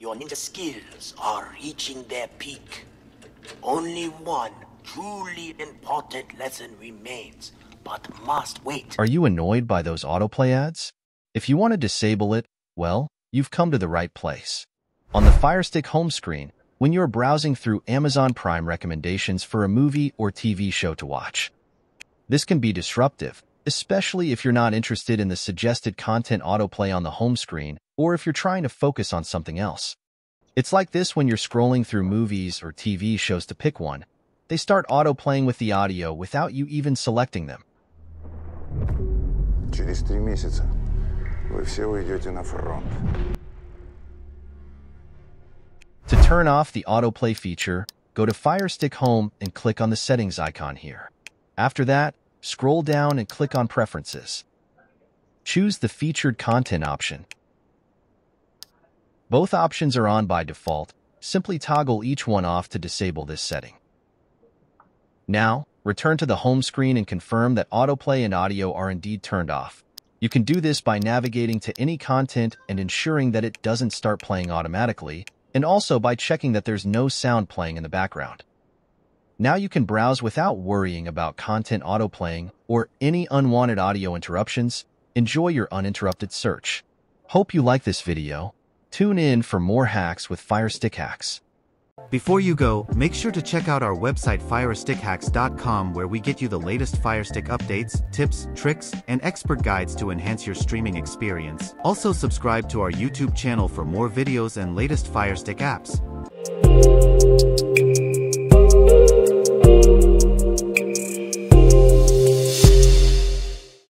Your ninja skills are reaching their peak. Only one truly important lesson remains, but must wait. Are you annoyed by those autoplay ads? If you want to disable it, well, you've come to the right place. On the Fire Stick home screen, when you're browsing through Amazon Prime recommendations for a movie or TV show to watch. This can be disruptive, especially if you're not interested in the suggested content autoplay on the home screen or if you're trying to focus on something else. It's like this when you're scrolling through movies or TV shows to pick one. They start autoplaying with the audio without you even selecting them. Через три месяца вы все уйдете на фронт. To turn off the autoplay feature, go to Fire Stick Home and click on the settings icon here. After that, scroll down and click on Preferences. Choose the Featured Content option. Both options are on by default. Simply toggle each one off to disable this setting. Now, return to the home screen and confirm that autoplay and audio are indeed turned off. You can do this by navigating to any content and ensuring that it doesn't start playing automatically, and also by checking that there's no sound playing in the background. Now you can browse without worrying about content autoplaying or any unwanted audio interruptions. Enjoy your uninterrupted search. Hope you like this video. Tune in for more hacks with Fire Stick Hacks. Before you go, make sure to check out our website firestickhacks.com where we get you the latest Firestick updates, tips, tricks, and expert guides to enhance your streaming experience. Also subscribe to our YouTube channel for more videos and latest Firestick apps.